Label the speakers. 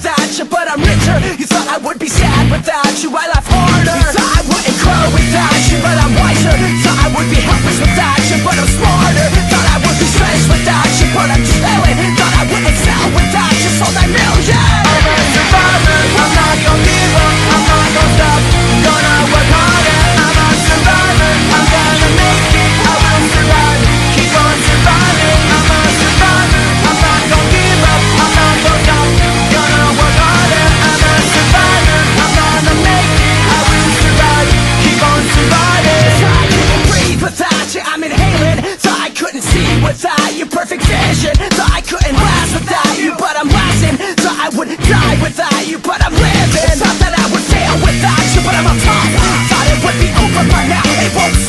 Speaker 1: without you But I'm richer. You thought I would be sad without you. I couldn't see without your perfect vision. Thought I couldn't last without you, but I'm lasting Thought I would die without you, but I'm living. Thought that I would fail without you, but I'm a top. Thought it would be over by now, it won't